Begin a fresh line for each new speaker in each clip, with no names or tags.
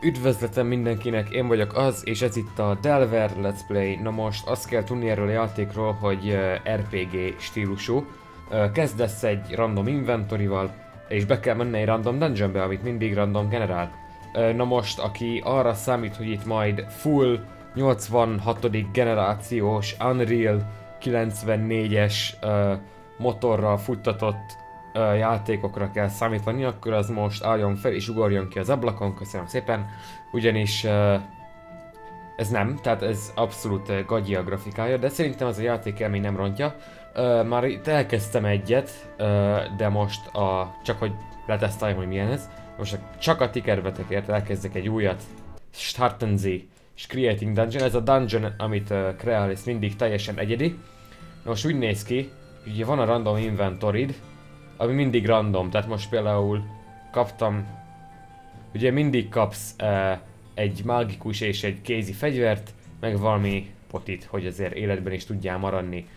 Üdvözletem mindenkinek, én vagyok az, és ez itt a Delver Let's Play. Na most azt kell tudni erről a játékról, hogy uh, RPG stílusú. Uh, kezdesz egy random inventorival, és be kell menni egy random dungeonbe, amit mindig random generál. Uh, na most, aki arra számít, hogy itt majd full 86. generációs Unreal 94-es uh, motorral futtatott játékokra kell számítani, akkor az most álljon fel és ugorjon ki az ablakon, köszönöm szépen, ugyanis ez nem, tehát ez abszolút gagyi a grafikája, de szerintem az a játék élmény nem rontja. Már itt elkezdtem egyet, de most a, csak hogy letesztáljam, hogy milyen ez. Most csak a tikervetekért elkezdek egy újat, Starten Z, és Creating Dungeon. Ez a dungeon, amit kreál, ez mindig teljesen egyedi. Most úgy néz ki, ugye van a random inventorid, ami mindig random, tehát most például kaptam, ugye mindig kapsz uh, egy mágikus és egy kézi fegyvert, meg valami potit, hogy azért életben is tudjál maradni.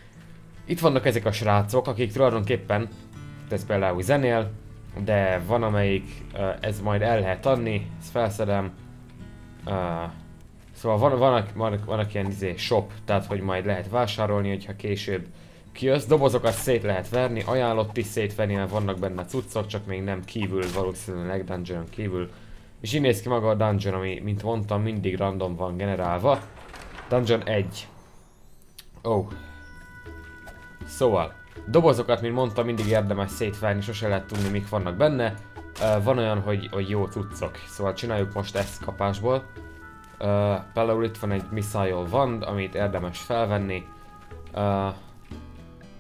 Itt vannak ezek a srácok, akik tulajdonképpen, ez például zenél, de van amelyik, uh, ez majd el lehet adni, ezt felszedem. Uh, szóval van, van, van, van ilyen izé, shop, tehát hogy majd lehet vásárolni, hogyha később kijössz. Dobozokat szét lehet verni, ajánlott is szétvenni, mert vannak benne cuccok, csak még nem kívül, valószínűleg dungeon kívül. És így néz ki maga a dungeon, ami, mint mondtam, mindig random van generálva. Dungeon 1. Ó. Oh. Szóval, dobozokat, mint mondtam, mindig érdemes szétverni, sose lehet tudni, mik vannak benne. Uh, van olyan, hogy, hogy jó cuccok, szóval csináljuk most ezt kapásból. Uh, például itt van egy Missile Wand, amit érdemes felvenni. Uh,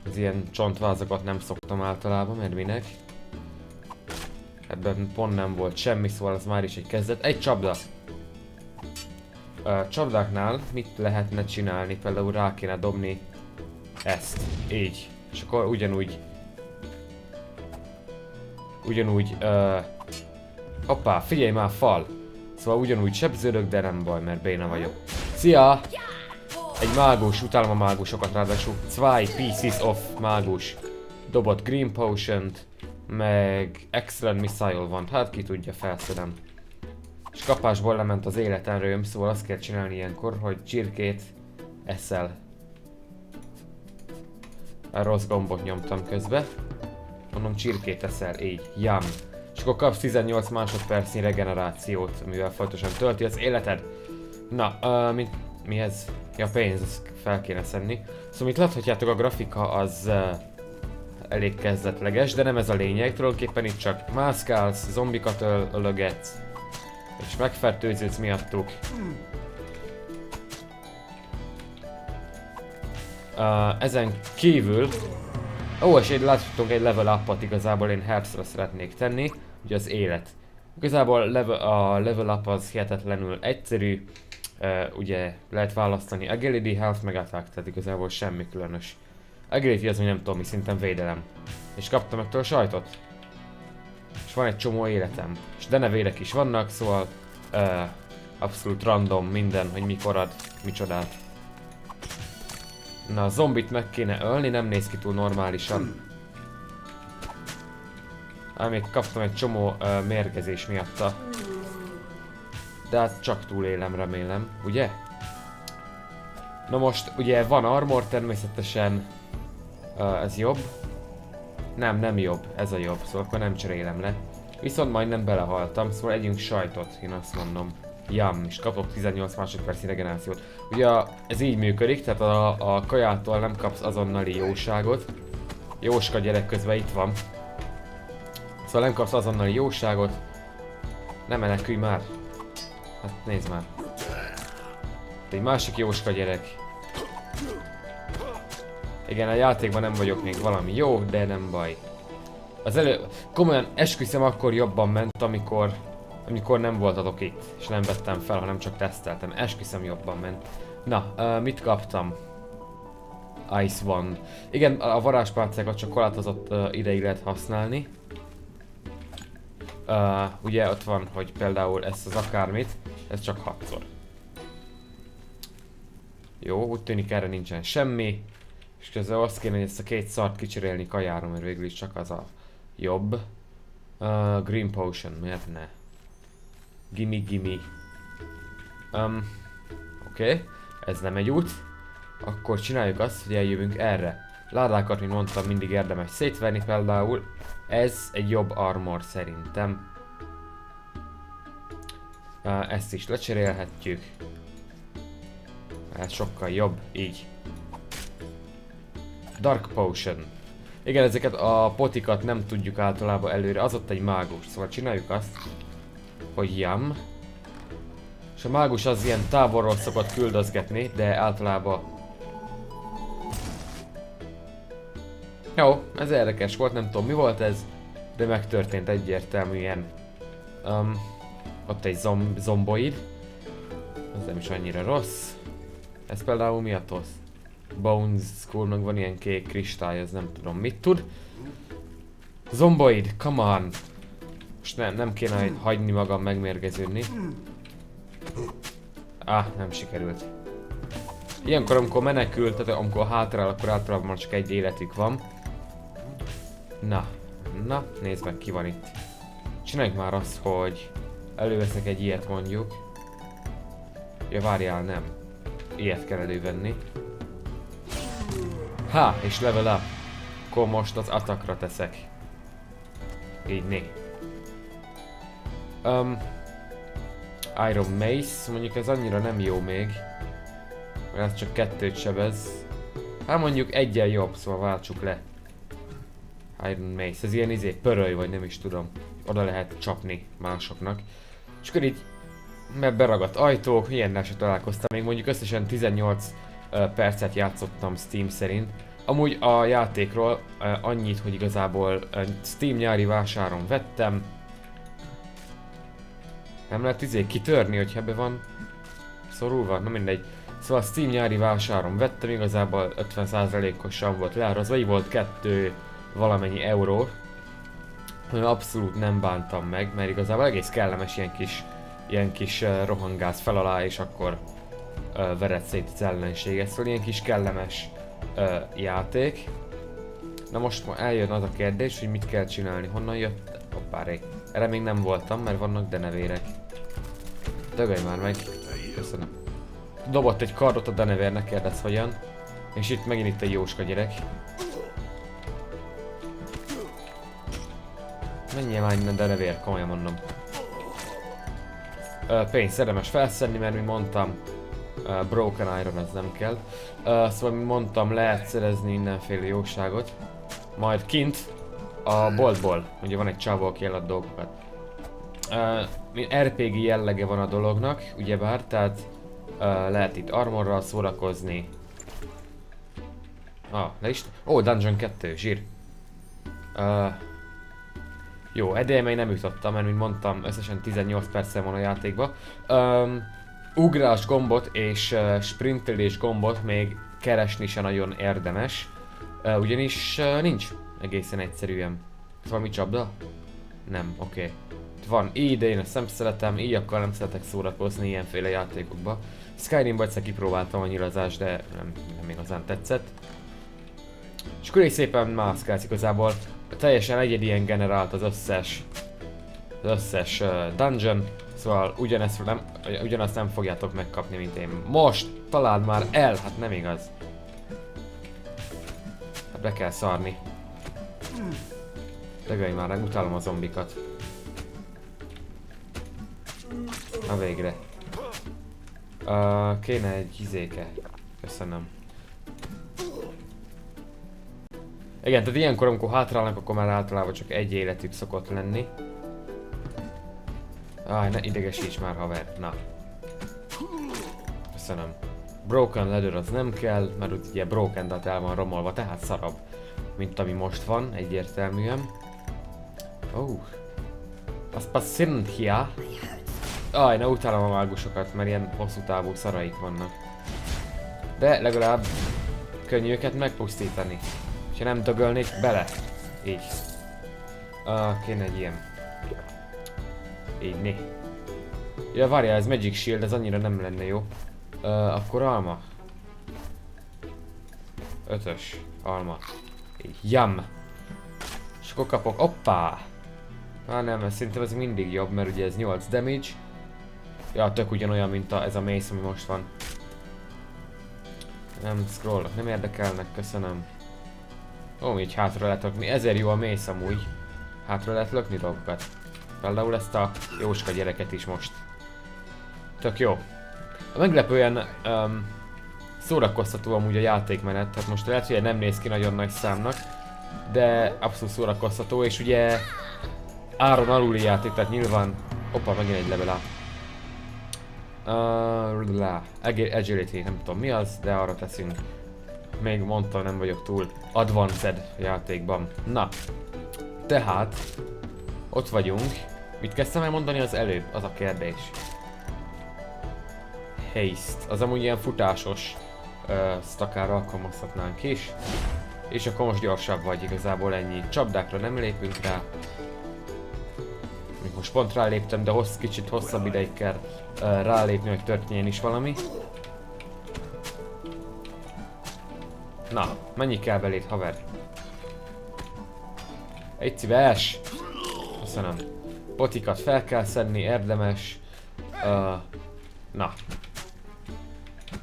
az ilyen csontvázokat nem szoktam általában, mert minek. Ebben pont nem volt semmi, szóval az már is egy kezdet. Egy csapda! A csapdáknál mit lehetne csinálni? Például rá kéne dobni ezt. Így. És akkor ugyanúgy... Ugyanúgy... Uh, figyelj már, fal! Szóval ugyanúgy sebződök, de nem baj, mert béna vagyok. Szia! Egy mágus, utálom a mágusokat ráadásul. Zwei pieces of mágus. Dobott Green potion meg Excellent Missile van. Hát ki tudja, felszedem. És kapásból lement az életemről, szóval azt kell csinálni ilyenkor, hogy csirkét eszel. A rossz gombot nyomtam közbe. Mondom, csirkét eszel, így. Yum. És akkor kapsz 18 másodpercnyi regenerációt, mivel folytosan tölti az életed. Na, uh, mi, mi ez? Ja, pénz, ezt fel kéne szedni. Szóval itt láthatjátok, a grafika az uh, elég kezdetleges, de nem ez a lényeg. Tulajdonképpen itt csak mászkálsz, zombikat öl ölögetsz, és megfertőződsz miattuk. Uh, ezen kívül... Ó, és egy láthatunk egy level up igazából én herzre szeretnék tenni, ugye az élet. Igazából level, a level up az hihetetlenül egyszerű, Uh, ugye lehet választani agility, health meg attack, tehát igazából semmi különös. Agility az, hogy nem tudom mi szinten védelem. És kaptam ettől a sajtot. És van egy csomó életem. És denevérek is vannak, szóval uh, abszolút random minden, hogy mikor ad micsodát. Na, a zombit meg kéne ölni, nem néz ki túl normálisan. Ám még kaptam egy csomó uh, mérgezés miatta. De hát csak túlélem, remélem, ugye? Na most, ugye van armor természetesen, uh, ez jobb. Nem, nem jobb, ez a jobb, szóval akkor nem cserélem le. Viszont majdnem belehaltam, szóval együnk sajtot, én azt mondom. Jam, és kapok 18 másodperc regenerációt. Ugye ez így működik, tehát a, a kajától nem kapsz azonnali jóságot. Jóska gyerek közben itt van. Szóval nem kapsz azonnali jóságot. Nem menekülj már. Hát nézd már. Egy másik jóska gyerek. Igen, a játékban nem vagyok még valami jó, de nem baj. Az elő... Komolyan esküszöm akkor jobban ment, amikor... Amikor nem voltatok itt, és nem vettem fel, hanem csak teszteltem. Esküszöm jobban ment. Na, uh, mit kaptam? Ice Wand. Igen, a varázspálcákat csak korlátozott uh, ideig lehet használni. Uh, ugye ott van, hogy például ezt az akármit, ez csak hatszor. Jó, úgy tűnik erre nincsen semmi. És közben azt kéne, hogy ezt a két szart kicserélni kajára, mert végül is csak az a jobb. Uh, green Potion, miért ne? Gimme, gimme. Um, Oké, okay. ez nem egy út. Akkor csináljuk azt, hogy eljövünk erre. Ládákat, mint mondtam, mindig érdemes szétverni például. Ez egy jobb armor szerintem. Ezt is lecserélhetjük. Ez sokkal jobb, így. Dark Potion. Igen, ezeket a potikat nem tudjuk általában előre, az ott egy mágus, szóval csináljuk azt, hogy jam. És a mágus az ilyen távolról szokott küldözgetni, de általában... Jó, ez érdekes volt, nem tudom mi volt ez, de megtörtént egyértelműen. Um, ott egy zom zomboid. Ez nem is annyira rossz. Ez például mi a tosz? Bones School, meg van ilyen kék kristály, ez nem tudom mit tud. Zomboid, come on! Most ne, nem kéne hagyni magam megmérgeződni. Ah, nem sikerült. Ilyenkor, amikor menekül, tehát amikor hátrál, akkor általában csak egy életük van. Na, na, nézd meg, ki van itt. Csináljuk már azt, hogy előveszek egy ilyet mondjuk. Ja, várjál, nem. Ilyet kell elővenni. Ha, és level up. Akkor most az atakra teszek. Így né. Um, Iron Mace, mondjuk ez annyira nem jó még. Mert ez csak kettőt sebez. Hát mondjuk egyen jobb, szóval váltsuk le. Iron Mace, ez ilyen izé, pöröly vagy nem is tudom. Oda lehet csapni másoknak. És akkor így beragadt ajtók, ilyennel se találkoztam. Még mondjuk összesen 18 uh, percet játszottam Steam szerint. Amúgy a játékról annyit, hogy igazából Steam nyári vásáron vettem, nem lehet izé kitörni, hogyha ebbe van szorulva? Na mindegy. Szóval Steam nyári vásáron vettem, igazából 50%-osan volt leárazva, így volt kettő valamennyi euró. Hogy abszolút nem bántam meg, mert igazából egész kellemes ilyen kis, ilyen kis uh, rohangász fel alá, és akkor uh, vered szét az ellenséget. Szóval ilyen kis kellemes uh, játék. Na most eljön az a kérdés, hogy mit kell csinálni, honnan jött? Hoppárék. Erre még nem voltam, mert vannak denevérek. Dögölj már meg. Köszönöm. Dobott egy kardot a denevérnek, kérdez hogyan. És itt megint itt egy jóska gyerek. Menjél már innen denevér, komolyan mondom. Uh, pénzt érdemes felszedni, mert mint mondtam, uh, Broken Iron az nem kell. Uh, szóval, mint mondtam, lehet szerezni mindenféle jóságot. Majd kint a boltból. Ugye van egy csávó, aki elad dolgokat. Uh, RPG jellege van a dolognak, ugyebár, tehát uh, lehet itt armorral szórakozni. Ah, le is... Ó, oh, Dungeon 2, zsír. Uh, jó, eddig még nem jutottam, mert mint mondtam, összesen 18 percen van a játékba. Um, ugrás gombot és uh, sprintelés gombot még keresni se nagyon érdemes. Uh, ugyanis uh, nincs. Egészen egyszerűen. Ez valami csapda? Nem, oké. Okay. Van így, de én ezt nem szeretem, így akkor nem szeretek szórakozni ilyenféle játékokba. Skyrimba egyszer kipróbáltam a nyilazás, de nem, nem igazán tetszett. És akkor így szépen mászkálsz igazából. Teljesen egyedien generált az összes az összes uh, dungeon, szóval ugyanezt nem, ugyanazt nem fogjátok megkapni, mint én. Most! Találd már el! Hát nem igaz. Hát be kell szarni. Dögölj már, meg utálom a zombikat. Na végre. Uh, kéne egy izéke. Köszönöm. Igen, tehát ilyenkor, amikor hátrálnak, akkor már általában csak egy életük szokott lenni. Áj, ne idegesíts már, haver. Na. Köszönöm. Broken leather az nem kell, mert ugye broken dat el van romolva, tehát szarabb, mint ami most van, egyértelműen. Oh. Az Pacincia. Aj, ne utálom a mágusokat, mert ilyen hosszú távú szaraik vannak. De legalább könnyű őket megpusztítani. Ha nem dögölnék bele. Így. Ah, kéne egy ilyen. Így, né. Ja, várjál, ez Magic Shield, ez annyira nem lenne jó. Uh, akkor alma. Ötös. Alma. Így. Jam. És akkor kapok. Oppá! Á nem, ez szerintem ez mindig jobb, mert ugye ez 8 damage, Ja, tök ugyanolyan, mint a, ez a mész, ami most van. Nem scrollok, nem érdekelnek, köszönöm. Ó, így hátra lehet lökni. Ezért jó a mész amúgy. Hátra lehet lökni dolgokat. Például ezt a Jóska gyereket is most. Tök jó. Meglepően um, szórakoztató amúgy a játékmenet, tehát most lehet, hogy nem néz ki nagyon nagy számnak, de abszolút szórakoztató, és ugye áron aluli játék, tehát nyilván... Opa, megint egy level up. Uh, agility, nem tudom mi az, de arra teszünk. Még mondtam, nem vagyok túl advanced játékban. Na, tehát, ott vagyunk. Mit kezdtem el mondani az előbb? Az a kérdés. Haste. Az amúgy ilyen futásos uh, stakára alkalmazhatnánk is. És akkor most gyorsabb vagy igazából ennyi. Csapdákra nem lépünk rá. Még most pont ráléptem, de hossz, kicsit hosszabb ideig kell uh, rálépni, hogy történjen is valami. Na, mennyi kell belét, haver? Egy szíves! Köszönöm. Potikat fel kell szedni, érdemes. Uh, na.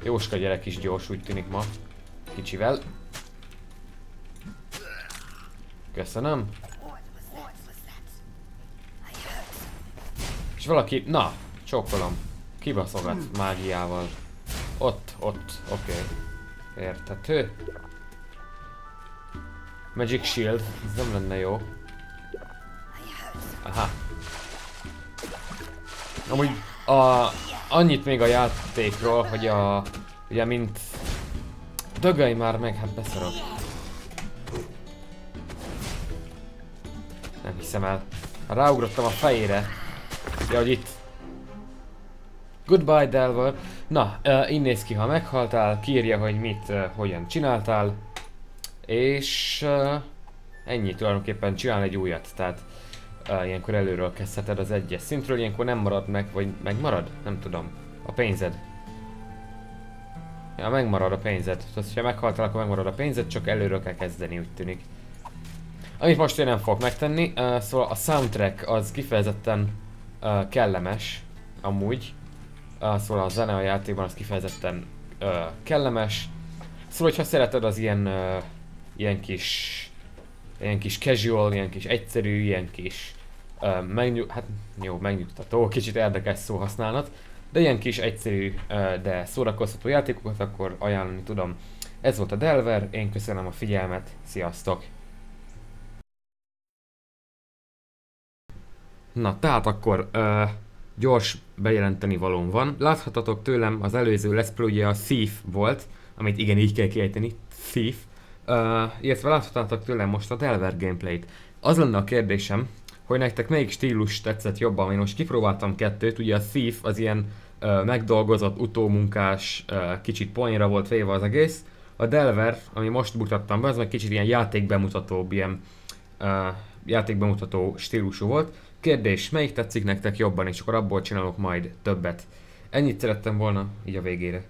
Jóska gyerek is gyors, úgy tűnik ma. Kicsivel. Köszönöm. És valaki, na, csókolom. Kibaszogat mágiával. Ott, ott, oké. Okay. Értető. Magic Shield, ez nem lenne jó. Aha. Amúgy a, annyit még a játékról, hogy a... Ugye mint... Dögölj már meg, hát beszarok. Nem hiszem el. Ráugrottam a fejére. Ja, hogy itt. Goodbye, Delver. Na, uh, így néz ki, ha meghaltál, kírja, hogy mit, uh, hogyan csináltál. És uh, ennyi tulajdonképpen csinál egy újat, tehát uh, ilyenkor előről kezdheted az egyes szintről, ilyenkor nem marad meg, vagy megmarad? Nem tudom. A pénzed. Ja, megmarad a pénzed. Tehát, ha meghaltál, akkor megmarad a pénzed, csak előről kell kezdeni, úgy tűnik. Amit most én nem fogok megtenni, uh, szóval a soundtrack az kifejezetten uh, kellemes, amúgy. Uh, szóval a zene a játékban az kifejezetten uh, kellemes. Szóval, hogyha szereted az ilyen, uh, ilyen kis ilyen kis casual, ilyen kis egyszerű, ilyen kis uh, megnyug... hát jó, megnyugtató, kicsit érdekes szóhasználat, de ilyen kis egyszerű, uh, de szórakoztató játékokat akkor ajánlani tudom. Ez volt a Delver, én köszönöm a figyelmet, sziasztok! Na, tehát akkor uh, gyors bejelenteni valóm van. Láthatatok tőlem az előző Let's Play a Thief volt, amit igen így kell kiejteni, Thief. Uh, illetve tőlem most a Delver gameplayt. Az lenne a kérdésem, hogy nektek melyik stílus tetszett jobban. Én most kipróbáltam kettőt, ugye a Thief az ilyen uh, megdolgozott, utómunkás, uh, kicsit poénra volt véve az egész. A Delver, ami most mutattam be, az meg kicsit ilyen játékbemutató, ilyen uh, játékbemutató stílusú volt. Kérdés, melyik tetszik nektek jobban, és akkor abból csinálok majd többet. Ennyit szerettem volna így a végére.